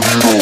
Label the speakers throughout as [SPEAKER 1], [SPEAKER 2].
[SPEAKER 1] Turn it.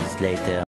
[SPEAKER 2] hours later.